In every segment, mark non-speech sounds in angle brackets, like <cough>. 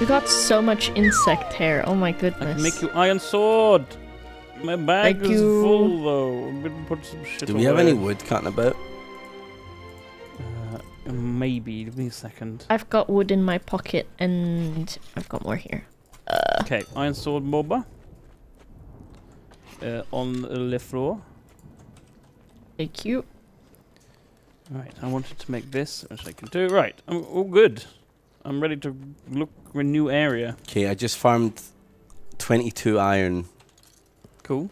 We got so much insect hair. Oh my goodness. I goodness. can make you iron sword. My bag Thank is you. full though. I'm gonna put some shit Do we have any wood cutting about? Uh, maybe. Give me a second. I've got wood in my pocket and I've got more here. Uh, Okay, iron sword mobber. Uh, on the left floor. thank you. Right, I wanted to make this, which I can do. Right, I'm all good. I'm ready to look for a new area. Okay, I just farmed 22 iron. Cool.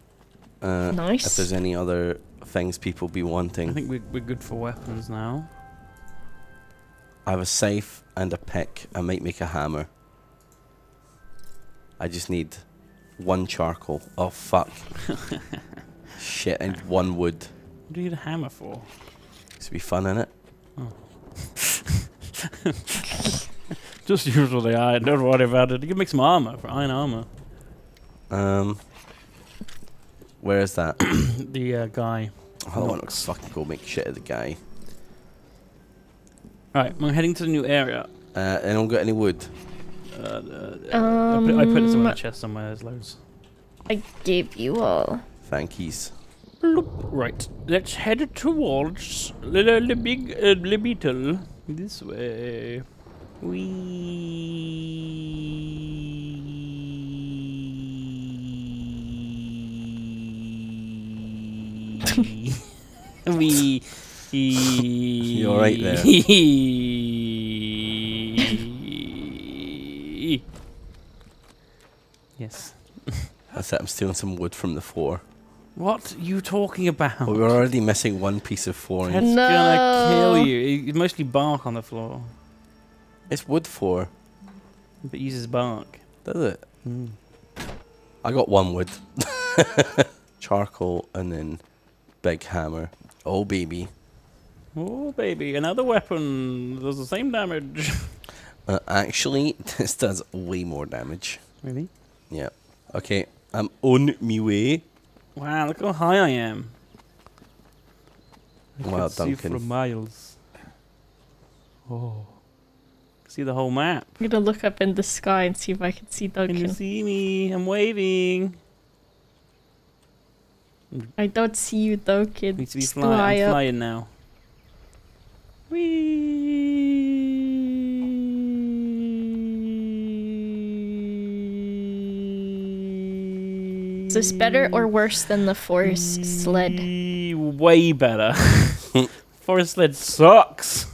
Uh, nice. If there's any other things people be wanting. I think we're, we're good for weapons now. I have a safe and a pick. I might make a hammer. I just need one charcoal. Oh fuck! <laughs> Shit, and one wood. What do you need a hammer for? This would be fun, innit? <laughs> Just usually iron, don't worry about it. You can make some armor for iron armor. Um, where is that? <coughs> the uh, guy. I don't want to Nox. fucking go make shit of the guy. Right, I'm heading to the new area. Uh, anyone got any wood? Uh, uh, I, put, I put it somewhere in Um, the chest somewhere, there's loads. I gave you all. Thank Thankies. Right, let's head towards the, the, the big uh, the beetle. This way. We. we. You alright there? yes. That's it. I'm stealing some wood from the floor. What are you talking about? Well, we're already missing one piece of flooring. It's No. gonna kill you. It's mostly bark on the floor, It's wood floor, but it uses bark. does it? I got one wood. <laughs> Charcoal and then big hammer. Oh baby. Oh baby, another weapon does the same damage. <laughs> Uh, actually, <laughs> this does way more damage. really? Yeah. Okay, I'm on me way. Wow, look how high I am. I Wow, can see Duncan. for miles. Oh, see the whole map. I'm gonna look up in the sky and see if I can see Duncan. Can you Duncan. see me? I'm waving. I don't see you though, kid. Need to be flying. I'm flying now. Whee! Is this better or worse than the forest sled? Way better. <laughs> Forest sled sucks.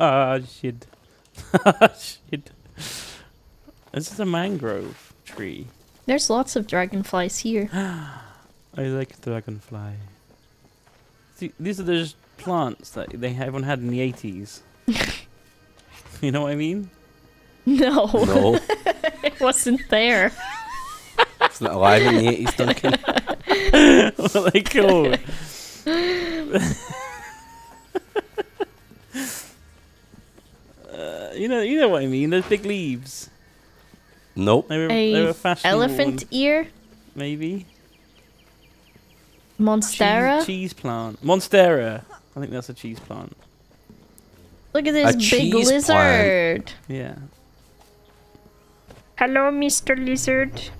Wee. Ah, shit. Ah, <laughs> shit. This is a mangrove tree. There's lots of dragonflies here. <gasps> I like dragonfly. See, these are those plants that they haven't had in the 80s. <laughs> you know what I mean? No, No, <laughs> it wasn't there. it's not alive in the 80s, Duncan. what are they called? You know, you know what I mean. Those big leaves. Nope. They were, they A were fashionable elephant ear, maybe. monstera. Cheese, cheese plant. Monstera. I think that's a cheese plant. Look at this big cheese lizard. Yeah. Hello, Mr. Lizard.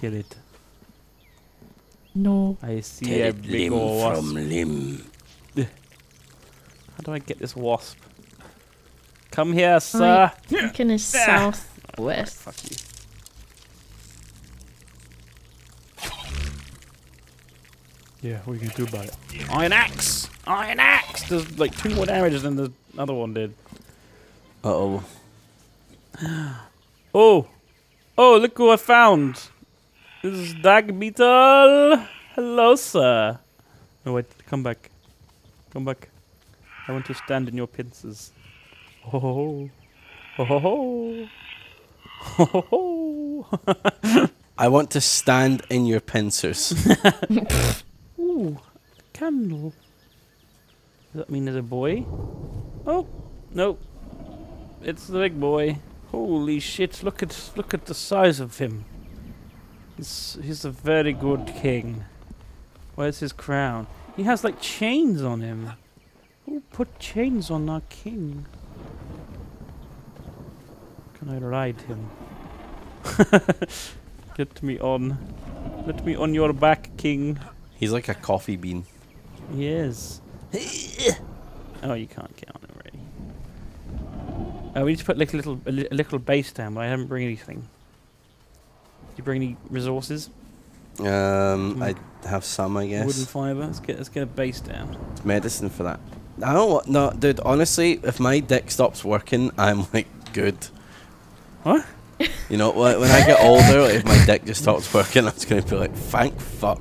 Kill it. No. I see Tear a it big limb ol' wasp. from limb. How do I get this wasp? Come here, sir. Duncan is southwest. Fuck you. Yeah, what are you gonna do about it? Iron axe! Iron axe! Does like two more damage than the other one did. Uh oh. <gasps> Oh! Oh, look who I found! This is Dag Beetle! Hello, sir! No, wait, come back. Come back. I want to stand in your pincers. Oh ho! ho ho! I want to stand in your pincers. <laughs> Ooh, candle. Does that mean there's a boy? Oh, nope. It's the big boy. Holy shit! Look at look at the size of him. He's he's a very good king. Where's his crown? He has like chains on him. Who put chains on our king. Can I ride him? <laughs> Get me on. Let me on your back, king. He's like a coffee bean. He is. <coughs> oh, you can't get on it already. Oh, we need to put like a little a, little base down, but I haven't bring anything. Did you bring any resources? Um, I have some, I guess. Wooden fiber. Let's get let's get a base down. Medicine for that. I don't want. No, dude. Honestly, if my dick stops working, I'm like good. What? You know, when, when I get older, like, if my dick just stops working, I'm just gonna be like, thank fuck.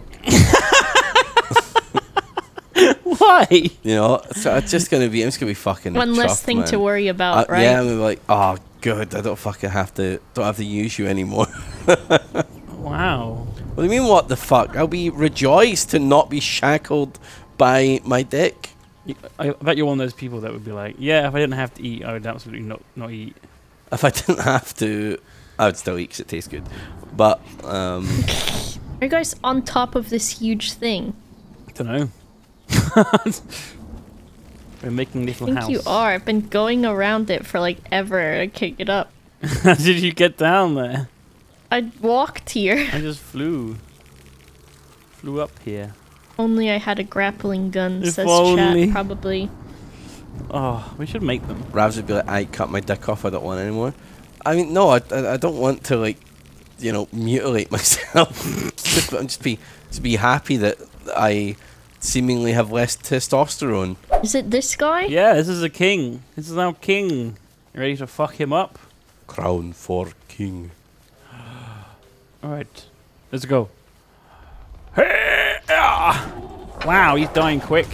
Why? You know, so it's just gonna be. I'm just gonna be fucking. One less chuffed, thing to worry about, Uh, right? Yeah, I'm gonna be like, oh, good. I don't fucking have to. Don't have to use you anymore. <laughs> Wow. What do you mean? What the fuck? I'll be rejoiced to not be shackled by my dick. I bet you're one of those people that would be like, yeah, if I didn't have to eat, I would absolutely not not eat. If I didn't have to, I would still eat because it tastes good. But um, <laughs> Are you guys on top of this huge thing? I don't know. We're <laughs> making little I little think house. you are. I've been going around it for like ever. I can't get up. How <laughs> did you get down there? I walked here. I just flew. Flew up here. Only I had a grappling gun, If says only. chat. Probably. Oh, we should make them. Ravs would be like, I cut my dick off. I don't want anymore. I mean, no, I, I, I don't want to like, you know, mutilate <laughs> myself. just, I'm just be just be happy that I seemingly have less testosterone. Is it this guy? Yeah, this is a king. This is our king. You ready to fuck him up? Crown for king. <gasps> Alright. Let's go. Hey, ah. Wow, he's dying quick.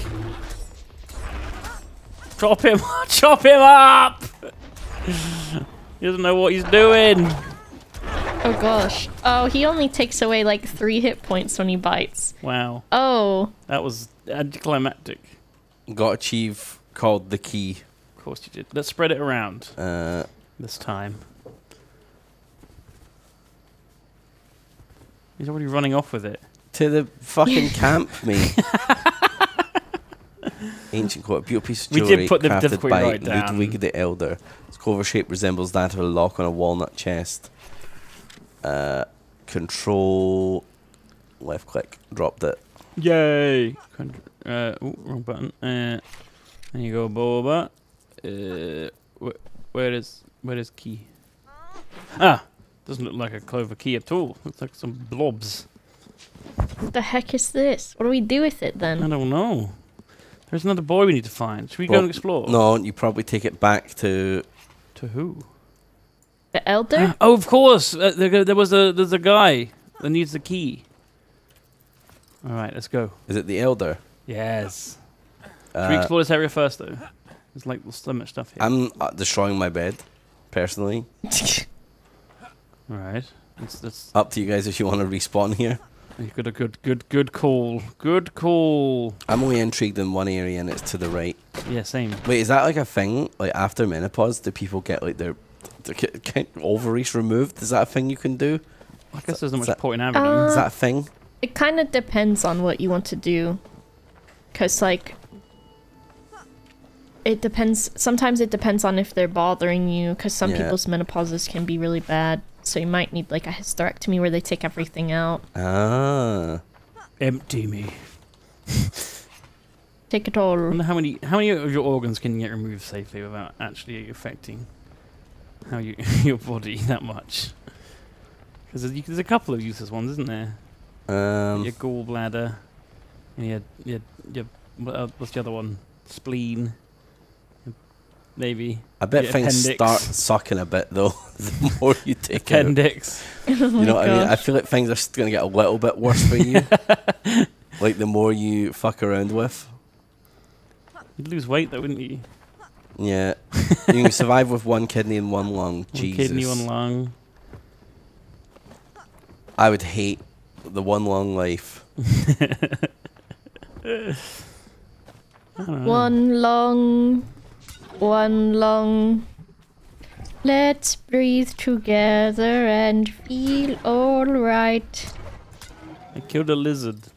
Chop him! <laughs> Chop him up! he doesn't know what he's doing. Oh gosh. Oh, he only takes away like three hit points when he bites. Wow, Oh. that was anticlimactic. Got achieve called the key. Of course you did. Let's spread it around Uh, this time. He's already running off with it. to the fucking camp, mate. <laughs> Ancient quote, a beautiful piece of We did jewelry put the crafted by right down. Ludwig the Elder. Its clover shape resembles that of a lock on a walnut chest. Uh, control, left click, dropped it. Yay! Con- Uh, ooh, wrong button. Uh, there you go, Boba. Uh, wh- where is where is key? Ah, doesn't look like a clover key at all. Looks like some blobs. What the heck is this? What do we do with it then? I don't know. There's another boy we need to find. Should we go and explore? No, you probably take it back to. To who? The elder? <gasps> oh, of course. Uh, there, there was a there's a guy that needs the key. All right, let's go. Is it the Elder? Yes. Should we Uh, explore this area first, though? There's like so much stuff here. I'm uh, destroying my bed, personally. <laughs> All right. That's that's Up to you guys if you want to respawn here. You got a good, good, good call. Good call. I'm only intrigued in one area and it's to the right. Yeah, same. Wait, is that like a thing? Like after menopause, do people get like their, their ki- ki- ovaries removed? Is that a thing you can do? I guess there's not Is much that- point in having them. Uh, Is that a thing? It kind of depends on what you want to do. Because, like, it depends. Sometimes it depends on if they're bothering you. Because some Yeah. people's menopauses can be really bad. So you might need, like, a hysterectomy where they take everything out. Ah. Empty me. <laughs> Take it I all. wonder how many how many of your organs can you get removed safely without actually affecting how you <laughs> your body that much? Because there's, there's a couple of useless ones, isn't there? Um. your gallbladder, and your your your what, what's the other one? Spleen. Maybe I bet your things appendix. start sucking a bit though. <laughs> the more you take out. appendix. oh You my know what I mean? I feel like things are s- gonna get a little bit worse for you. <laughs> like the more you fuck around with. You'd lose weight though, wouldn't you? Yeah. you can survive with one kidney and one lung. One Jesus. kidney, one lung. I would hate the one lung life. I don't know. One long, one long. Let's breathe together and feel alright. I killed a lizard.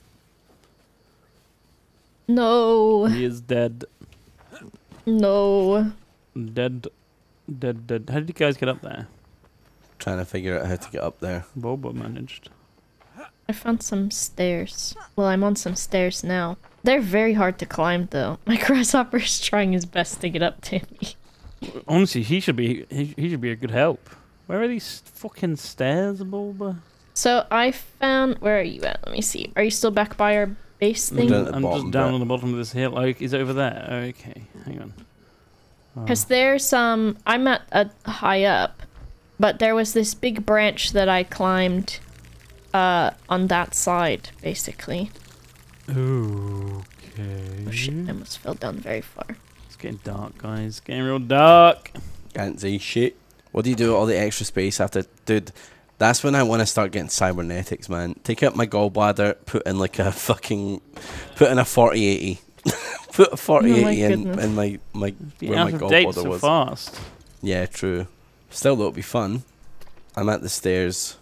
No. He is dead. No. Dead, dead, dead. How did you guys get up there? Trying to figure out how to get up there. Boba managed. I found some stairs. Well, I'm on some stairs now. They're very hard to climb, though. My <laughs> grasshopper is trying his best to get up to me. Honestly, he should be he, he should be a good help. Where are these fucking stairs, Boba? So I found. Where are you at? Let me see. Are you still back by our base I'm thing? down at the I'm just down bit. on the bottom of this hill. Oh, is over there? Okay, hang on. Oh. Because there's um, I'm at a high up, but there was this big branch that I climbed, uh, on that side basically. Okay. Oh shit! I almost fell down very far. It's getting dark, guys. It's getting real dark. Can't say shit. What do you do with all the extra space after, dude? That's when I want to start getting cybernetics, man. Take out my gallbladder, put in like a fucking, put in a forty eighty, <laughs> put a forty eighty oh in, goodness. in my my Be where my of date gallbladder so was. fast. Yeah, true. Still, though, it'll be fun. I'm at the stairs.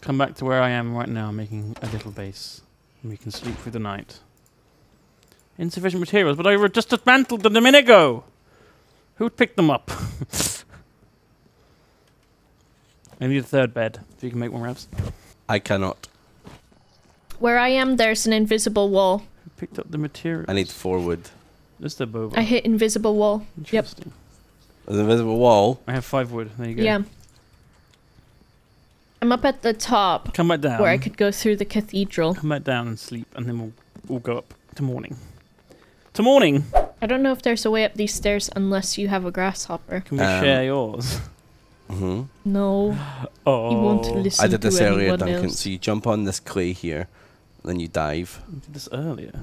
Come back to where I am right now, making a little base. And we can sleep through the night. Insufficient materials, but I were just dismantled them a minute ago. Who picked them up? <laughs> I need a third bed. If you can make one, Ravs. I cannot. Where I am, there's an invisible wall. Who picked up the materials? I need four wood. Just a boba. I hit invisible wall. Interesting. There's an invisible wall. I have five wood. There you go. Yeah. I'm up at the top Come back down. where I could go through the cathedral. Come back down and sleep, and then we'll all go up to morning. To morning. I don't know if there's a way up these stairs unless you have a grasshopper. Can we Um, share yours? hmm No, <gasps> Oh, you won't listen I did this to earlier, anyone Duncan. else. So you jump on this clay here, then you dive. I did this earlier.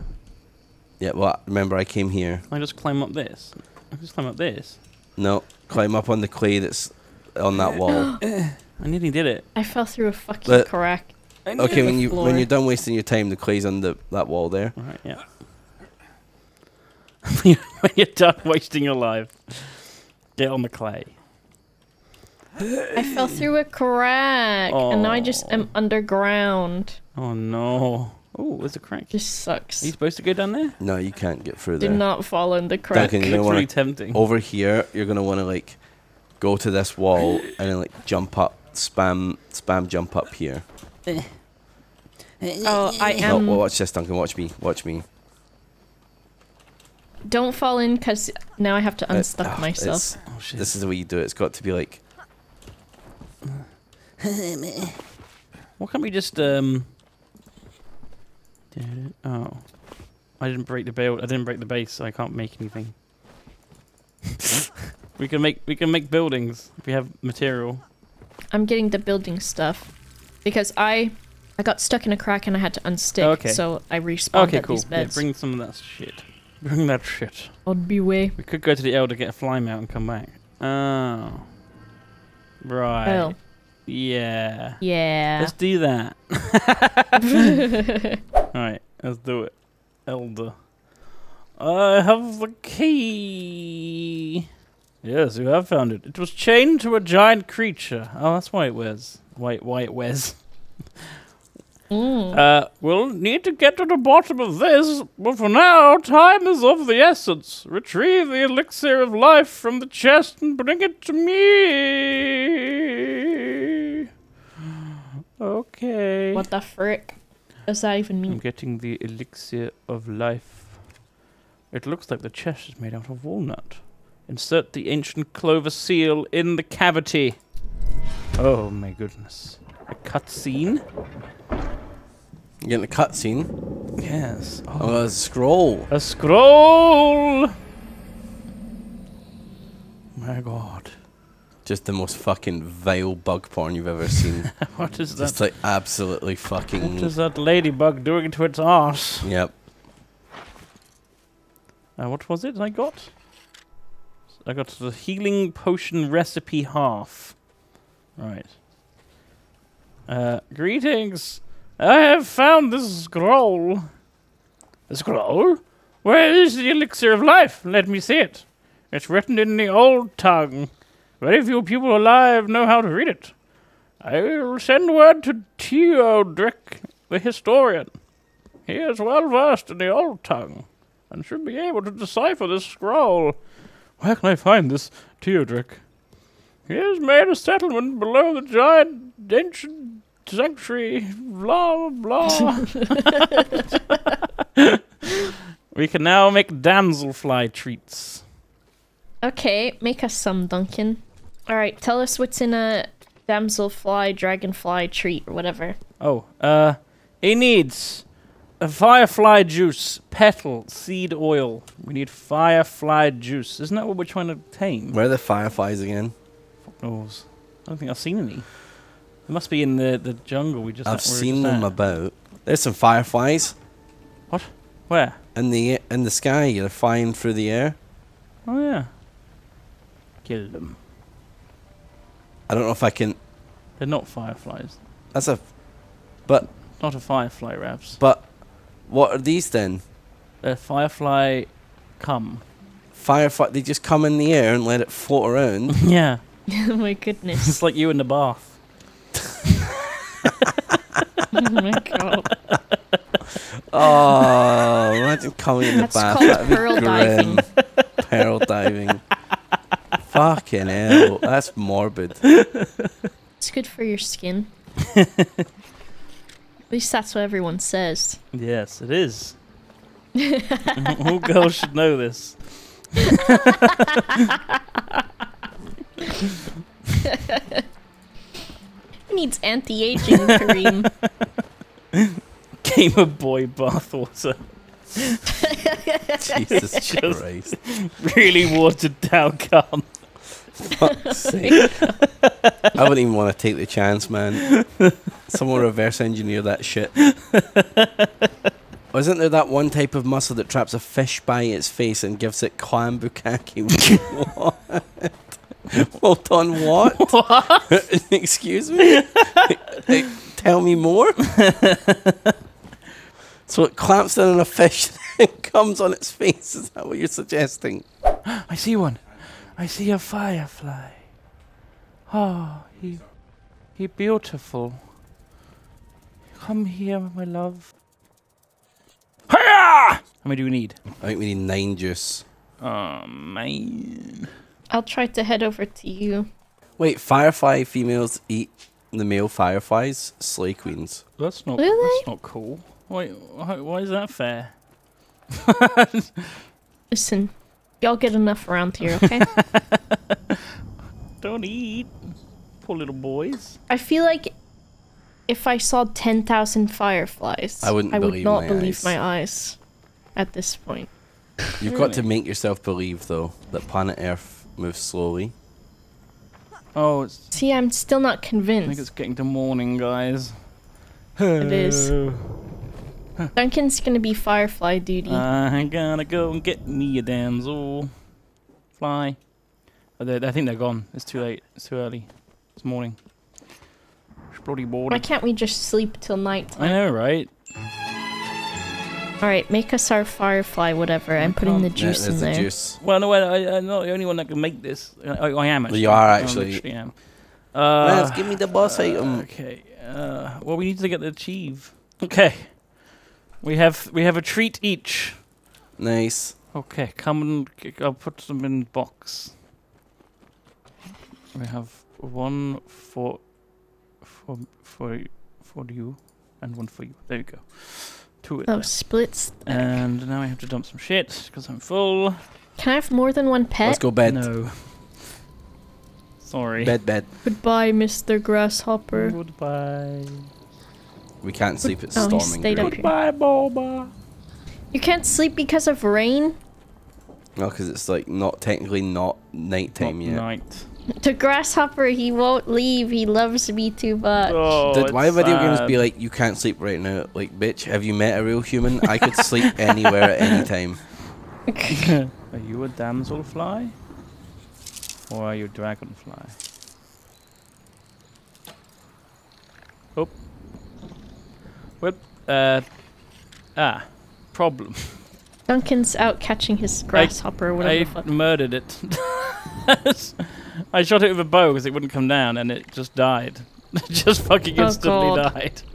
Yeah, well, remember I came here. I just climb up this. I just climb up this. No, climb up on the clay that's on that <gasps> wall. <coughs> I nearly did it. I fell through a fucking But- crack. Okay, when you floor. when you're done wasting your time, the clay's on the that wall there. Alright, yeah. <laughs> when you're done wasting your life, get on the clay. I fell through a crack, and now I just am underground. Oh no. Oh, there's a crack. This sucks. Are you supposed to go down there? No, you can't get through Do there. not fall in the crack. Duncan, you Looks don't want really tempting. Over here, you're gonna want to like go to this wall and then like jump up, spam, spam, jump up here. Oh, I No, am. well, watch this, Duncan. Watch me. Watch me. Don't fall in, cause now I have to Uh, unstuck ah, myself. Oh. This is the way you do it. It's got to be like. Why can't we just um? Oh, I didn't break the build. I didn't break the base, so I can't make anything. <laughs> we can make we can make buildings if we have material. I'm getting the building stuff because I I got stuck in a crack and I had to unstick. Okay. So I respawned okay, at cool. these Yeah, bring some of that shit. Bring that shit. I'd be way. We could go to the Elder, get a fly mount, and come back. Oh, right. Oh, Yeah. yeah. Let's do that. <laughs> <laughs> Alright, let's do it. Elder. I have the key. Yes, you have found it. It was chained to a giant creature. Oh, that's why it was. Why, why it was. <laughs> Mm. Uh, we'll need to get to the bottom of this, but for now, time is of the essence. Retrieve the elixir of life from the chest and bring it to me. <gasps> Okay. what the frick does that even mean? I'm getting the elixir of life. It looks like the chest is made out of walnut. Insert the ancient clover seal in the cavity. Oh my goodness. A cutscene? You're getting a cutscene? Yes. Oh, a scroll. A scroll! My god. Just the most fucking vile bug porn you've ever seen. <laughs> What is Just that? like absolutely fucking. What is that ladybug doing to its arse? Yep. Uh, what was it I got? I got the healing potion recipe half. Right. Uh, greetings. I have found this scroll. A scroll? Where is the elixir of life? Let me see it. It's written in the old tongue. Very few people alive know how to read it. I will send word to Teodric, the historian. He is well versed in the old tongue and should be able to decipher this scroll. Where can I find this Teodric? He has made a settlement below the giant ancient sanctuary. Blah blah. <laughs> we can now make damselfly treats. Okay, make us some, Duncan. Alright, tell us what's in a damselfly, dragonfly treat, or whatever. Oh, uh, he needs a firefly juice, petal, seed oil. We need firefly juice. Isn't that what we're trying to tame? Where are the fireflies again? Fuck knows. I don't think I've seen any. They must be in the, the jungle. We just I've seen just them at. about. There's some fireflies What? Where? in the in the sky. They're flying through the air. Oh yeah. Kill them. I don't know if I can. They're not fireflies. That's a. But Not a firefly, Ravs. but, what are these then? They're firefly come. Firefly. They just come in the air and let it float around. <laughs> yeah. oh <laughs> <laughs> my goodness. It's like you in the bath. oh my god. oh, imagine coming in the That's bath. called That'd be pearl grim. diving. Pearl diving. Fucking hell, that's morbid. It's good for your skin. At least that's what everyone says. Yes, it is. <laughs> All girls should know this. <laughs> Who needs anti-aging cream? Gamer <laughs> Boy bathwater. Jesus Christ. Really watered down cum. Fuck's sake. I wouldn't even want to take the chance, man. Someone reverse engineer that shit. Wasn't there that one type of muscle that traps a fish by its face and gives it clam <laughs> what? Hold on, what? <laughs> what? <laughs> Excuse me? Tell me more? so it clamps down on a fish and comes on its face. Is that what you're suggesting? I see one. I see a firefly. Oh, he, he beautiful. Come here, my love. Hiya! How many do we need? I think we need nine juice. Oh man. I'll try to head over to you. Wait, firefly females eat the male fireflies, slay queens. That's not. Really? That's not cool. Why? Why, why is that fair? Listen, y'all get enough around here, okay? <laughs> Don't eat, poor little boys. I feel like if I saw 10,000 fireflies, I wouldn't would believe not my believe eyes. my eyes at this point. You've got to make yourself believe, though, that planet Earth moves slowly. Oh, it's. See, I'm still not convinced. I think it's getting to morning, guys. It is. Duncan's gonna be firefly duty. I'm gonna go and get me a damsel. Fly. They- I think they're gone. It's too late. It's too early. It's morning. It's bloody Why can't we just sleep till night? I know, right? Alright, make us our firefly, whatever. I'm putting the can't- Yeah, juice in there's there. the juice. Well, no, I, I'm not the only one that can make this. I, I am actually. You are actually. literally am. Uh, Let's give me the boss item. Okay. Uh, well, we need to get the achieve. Okay. We have we have a treat each. Nice. Okay, come and I'll put them in box. We have one for for for for you and one for you. There you go. Two in Oh, splits. And now I have to dump some shit because I'm full. Can I have more than one pet? Let's go bed. No. Sorry. Bed, bed. Goodbye, Mr. Grasshopper. Goodbye. We can't sleep. It's Oh, he storming. stayed great. up here. Goodbye, Boba. You can't sleep because of rain? No, because it's like not technically not nighttime Not yet. Night. The grasshopper, he won't leave. He loves me too much. Oh, Did, it's why video games be like, you can't sleep right now? Like, bitch, have you met a real human? I could sleep <laughs> anywhere at any time. <laughs> Are you a damselfly? Or are you a dragonfly? Oh. Well, uh. Ah. Problem. Duncan's out catching his grasshopper or whatever I murdered it. <laughs> <laughs> I shot it with a bow because it wouldn't come down and it just died. It <laughs> just fucking Oh, instantly God. died. <laughs>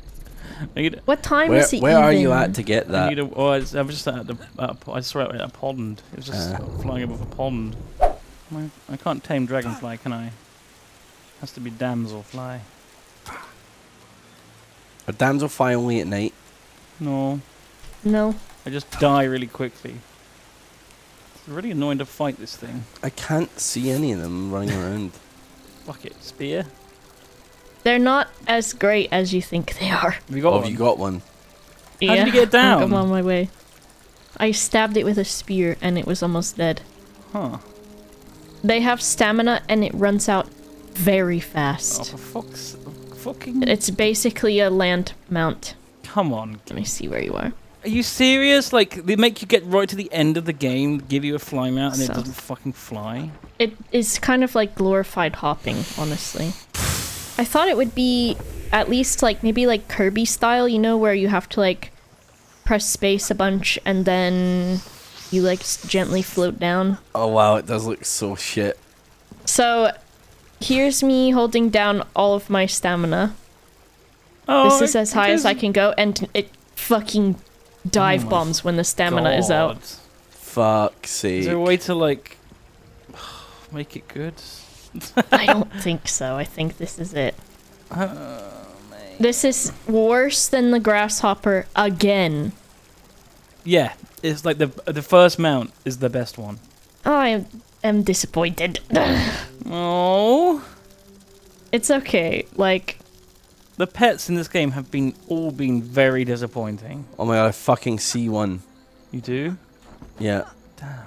I What time Where, is it where are you at to get I that? need a, oh, I was, I was just at the, at a, po- I saw it at a pond. It was just Ah. flying above a pond. I, I can't tame dragonfly, can I? Has to be damselfly. Fly. A damselfly only at night. No, No. I just die really quickly. It's really annoying to fight this thing. I can't see any of them running around. <laughs> Fuck it, spear. They're not as great as you think they are. Have you got oh, one? have you got one? How did you get it down? I'm on my way. I stabbed it with a spear and it was almost dead. Huh. They have stamina and it runs out very fast. Oh, fast. for fuck's fucking. It's basically a land mount. Come on. Let me see where you are. Are you serious? Like, they make you get right to the end of the game, give you a fly mount, and it doesn't fucking fly? It is kind of like glorified hopping, honestly. I thought it would be at least like maybe like Kirby style, you know, where you have to like press space a bunch and then you like gently float down. Oh wow, it does look so shit. So here's me holding down all of my stamina. Oh, this is as high as I can go, and it fucking dive Oh bombs when the stamina is out. Fuck Fuck's Is there a way to, like, <sighs> make it good? I don't <laughs> think so. I think this is it. Uh, This is worse than the grasshopper again. yeah, it's like the the first mount is the best one. I am disappointed. <laughs> Oh, it's okay. Like, the pets in this game have been all been very disappointing. Oh my god, I fucking see one. You do? Yeah. Damn.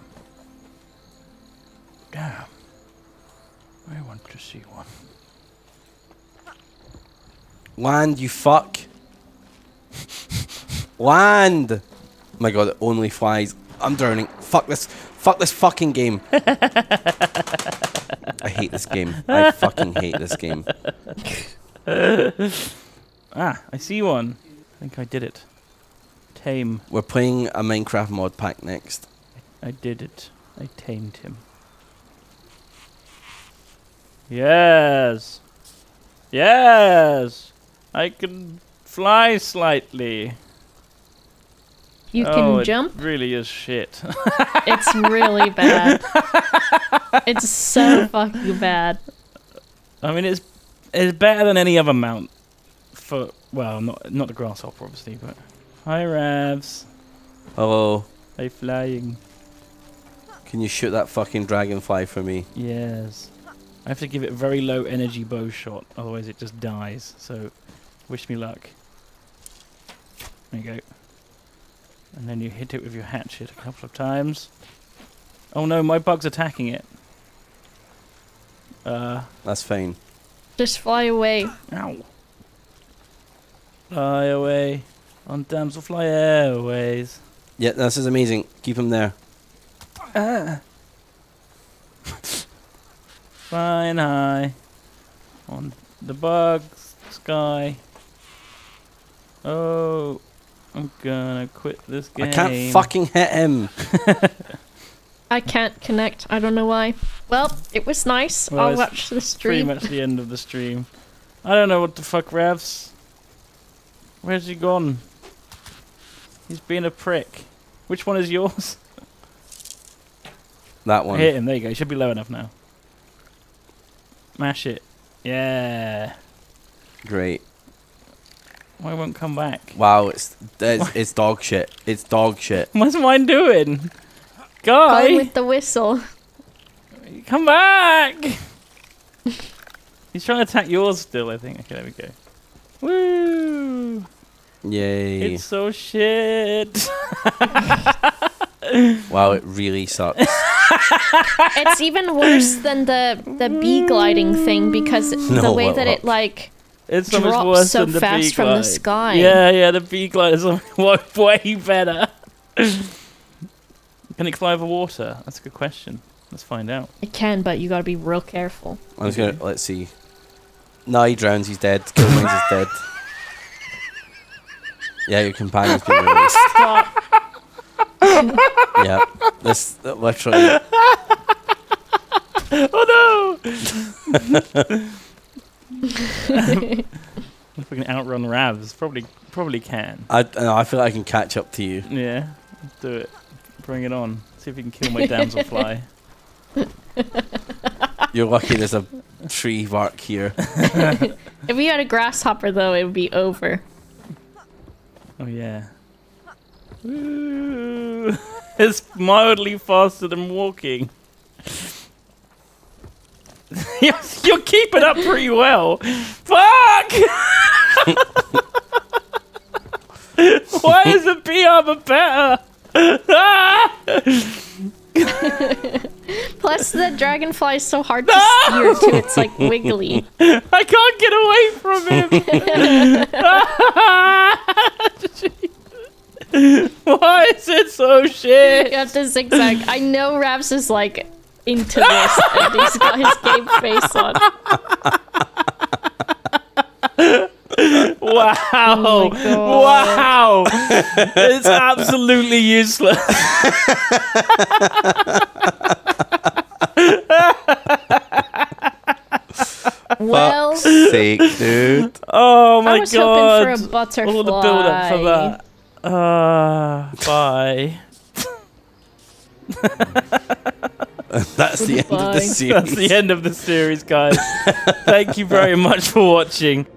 Damn. I want to see one. Land, you fuck. Land! Oh my god, it only flies. I'm drowning. Fuck this. Fuck this fucking game. <laughs> I hate this game. I fucking hate this game. <laughs> <laughs> Ah, I see one. I think I did it. Tame. We're playing a Minecraft mod pack next. I did it. I tamed him. Yes. Yes. I can fly slightly. you oh, can it jump. really is shit. <laughs> It's really bad. <laughs> it's so fucking bad. I mean, it's it's better than any other mount. For well, not not the grasshopper, obviously, but hi, Ravs. Hello. Are flying? Can you shoot that fucking dragonfly for me? Yes. I have to give it a very low energy bow shot, otherwise it just dies. So, wish me luck. There you go. And then you hit it with your hatchet a couple of times. Oh no, my bug's attacking it. Uh, That's fine. Just fly away. ow. Fly away on damsel fly Airways. Yeah, this is amazing. Keep him there. Ah. <laughs> Flying high on the bugs sky. Oh, I'm gonna quit this game. I can't fucking hit him. <laughs> I can't connect. I don't know why. Well, it was nice. Well, I'll watch the stream. Pretty much the end of the stream. I don't know what the fuck, Ravs. Where's he gone? He's being a prick. Which one is yours? <laughs> That one. Hit him. There you go. He should be low enough now. Mash it. Yeah. Great. Why won't come back? Wow, it's <laughs> it's, it's dog shit. It's dog shit. What's mine doing? Going with the whistle. come back! He's trying to attack yours still, I think. Okay, there we go. Woo! Yay. It's so shit. <laughs> wow, it really sucks. <laughs> it's even worse than the the bee gliding thing because <laughs> the way what- that it like It's so drops worse so than fast bee from the sky. Yeah, yeah, the bee glide is way, way better. Can it fly over water? That's a good question. Let's find out. it can, but you gotta be real careful. I was gonna let's see. No, he drowns. He's dead. Killmines is dead. Yeah, your companion's been released. Stop. yeah, this uh, literally. Oh no! if we can outrun Ravs, probably probably can. I no, I feel like I can catch up to you. Yeah, let's do it. Bring it on. See if you can kill my damselfly. <laughs> You're lucky there's a tree bark here. <laughs> If we had a grasshopper, though, it would be over. Oh yeah. Ooh. <laughs> it's mildly faster than walking. you're, you're keeping up pretty well. Fuck! Why isn't bee armor better? <laughs> Plus, the dragonfly is so hard to steer too. It's like wiggly. <laughs> I can't get away from him. <laughs> Why is it so shit? You have to zigzag. I know Ravs is like into this, and he's got his game face on. Wow! Oh wow! it's absolutely useless. Well, Sake, dude. Oh my I was god! hoping for a butterfly. All the build up for that. Uh, bye. That's the end of the series. That's the end of the series, guys. Thank you very much for watching.